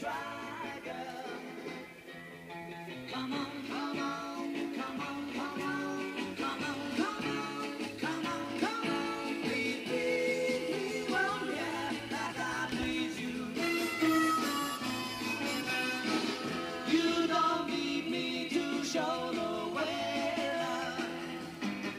try.